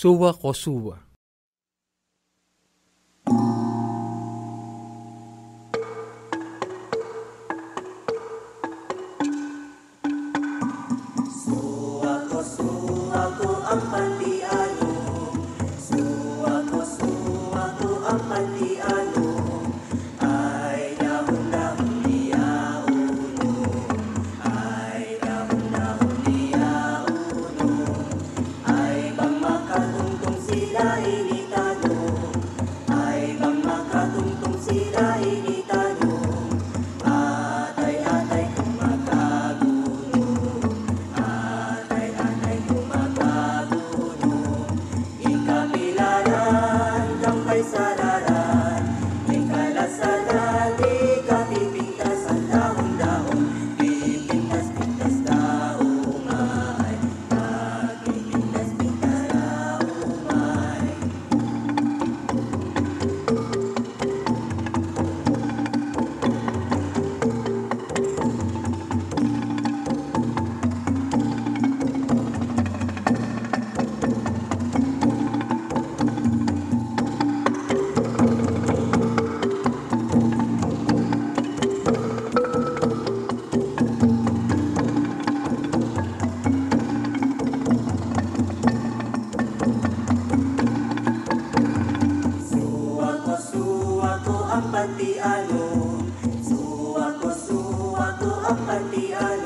suwa kosuwa. apati ano suwako suwako apati ano